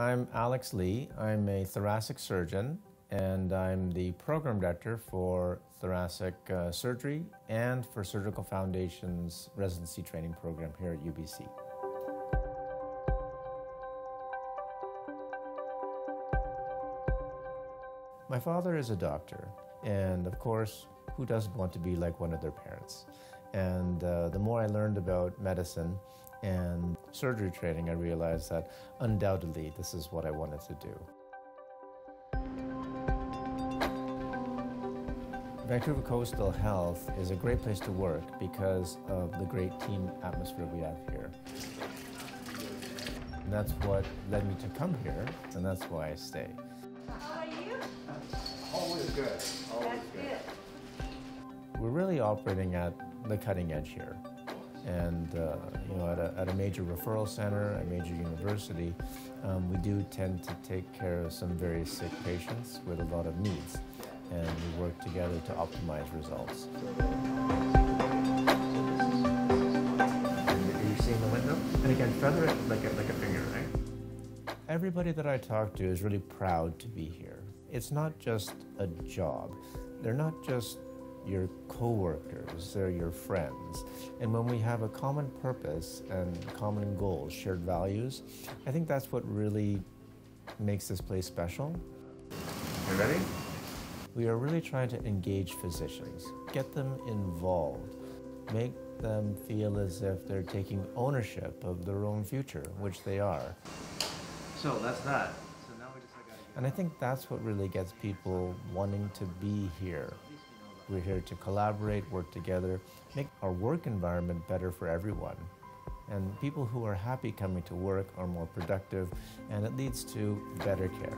I'm Alex Lee. I'm a thoracic surgeon and I'm the program director for thoracic uh, surgery and for Surgical Foundations residency training program here at UBC. My father is a doctor, and of course, who doesn't want to be like one of their parents? And uh, the more I learned about medicine and surgery training, I realized that undoubtedly this is what I wanted to do. Vancouver Coastal Health is a great place to work because of the great team atmosphere we have here. And that's what led me to come here, and that's why I stay. How are you? Always good. Always That's good. We're really operating at the cutting edge here. And uh, you know, at a, at a major referral center, a major university, um, we do tend to take care of some very sick patients with a lot of needs. And we work together to optimize results. Are you seeing the window? And again, feather it like a, like a finger, right? Everybody that I talk to is really proud to be here. It's not just a job. They're not just your coworkers, they're your friends. And when we have a common purpose and common goals, shared values, I think that's what really makes this place special. You ready? We are really trying to engage physicians, get them involved, make them feel as if they're taking ownership of their own future, which they are. So that's that. So now we just like gotta And I think that's what really gets people wanting to be here. We're here to collaborate, work together, make our work environment better for everyone. And people who are happy coming to work are more productive, and it leads to better care.